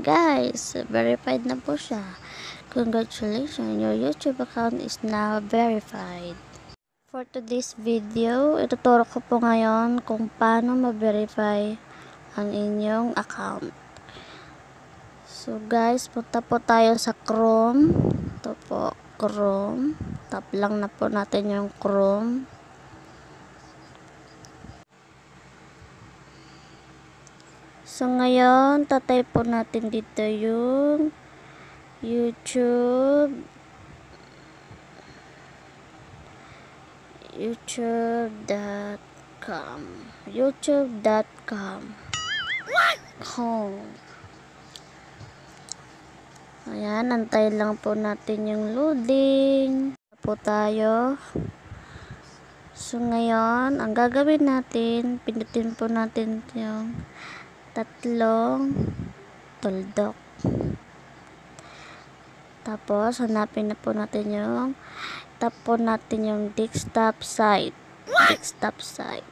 Guys, verified na po siya. Congratulations, your YouTube account is now verified. For today's video, ituturo ko po ngayon kung paano ma-verify ang inyong account. So guys, punta po tayo sa Chrome. Ito po, Chrome. Tap lang na po natin yung Chrome. So ngayon, tatay po natin dito yung YouTube. Youtube.com youtube.com home. Ayan antayin lang po natin yung loading. Po tayo. So ngayon ang gagawin natin pindutin po natin yung tatlong tuldok. Tapos hanapin na po natin yung tap natin yung desktop site desktop site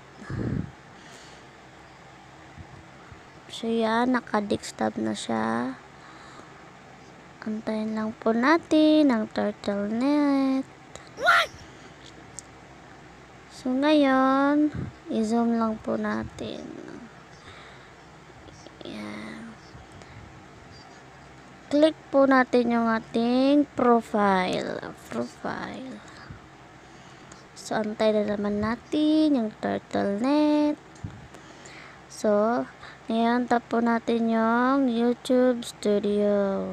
so yan naka desktop na siya. Antayin lang po natin ang turtlenet. So ngayon i-zoom lang po natin click po natin yung ating profile. Profile. So antay na naman natin yung turtlenet so ngayon tap po natin yung youtube studio.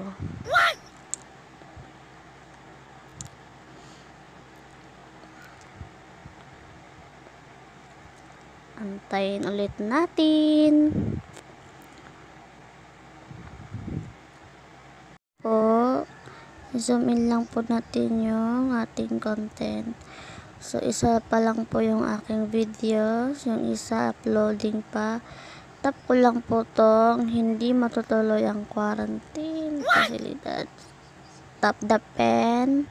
Antayin ulit natin po, zoom in lang po natin yung ating content. So, isa pa lang po yung aking videos, yung isa uploading pa. Tap ko lang po tong hindi matutuloy ang quarantine facilidad. Tap the pen.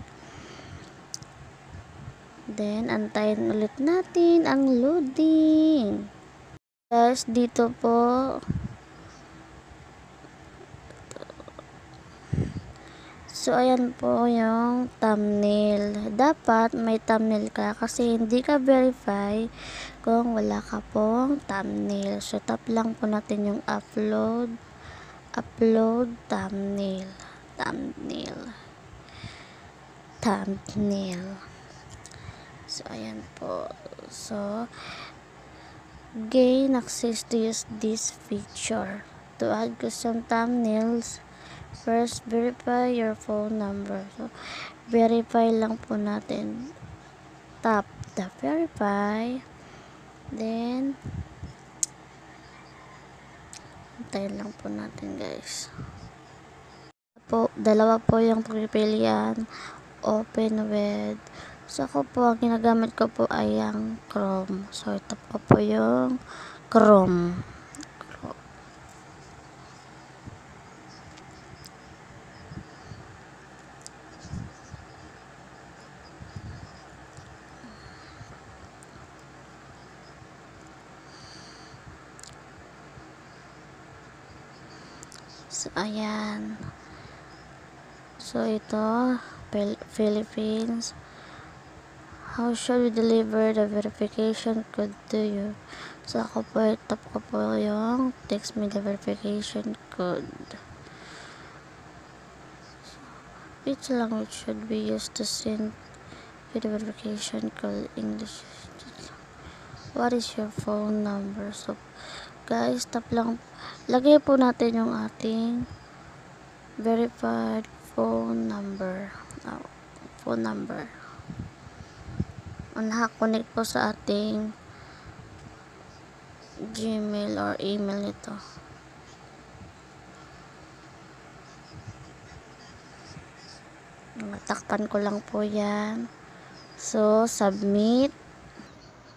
Then, antayin ulit natin ang loading. Guys, dito po, So, ayan po yung thumbnail. Dapat may thumbnail ka kasi hindi ka verify kung wala ka pong thumbnail. So, tap lang po natin yung upload. Upload thumbnail. Thumbnail. Thumbnail. So, ayan po. So, gain access to use this feature. To add custom thumbnails, First, verify your phone number. So, verify lang po natin. Tap the verify. Then, antayin lang po natin guys. Po, dalawa po yung pagpipilian. Open with. So, ako po, ang ginagamit ko po ay ang Chrome. So, tap ko po yung Chrome. So, ayan. So, ito, Philippines. How should we deliver the verification code to you? So, ako po, tap ko po yung text me the verification code. Which language should be used to send the verification code? English. What is your phone number? So, guys, tap lang. Lagay po natin yung ating verified phone number. Oh, phone number. Nakakonect po sa ating gmail or email nito. Takpan ko lang po yan. So submit.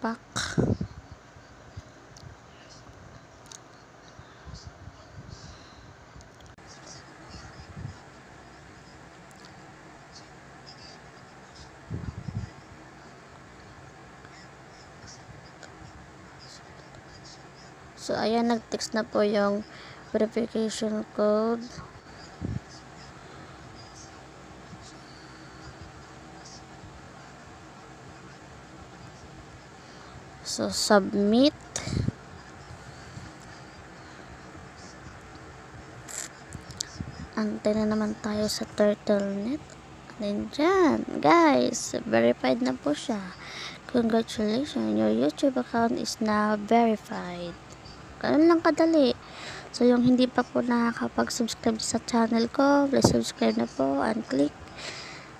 Pack So, ayan, nag-text na po yung verification code. So, submit. Antay na naman tayo sa turtlenet. And dyan, guys, verified na po siya. Congratulations, your YouTube account is now verified. Ganun lang kadali. So, yung hindi pa po nakakapag-subscribe sa channel ko, please subscribe na po and click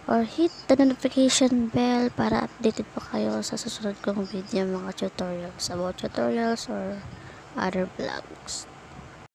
or hit the notification bell para updated po kayo sa susunod kong video mga tutorials about tutorials or other vlogs.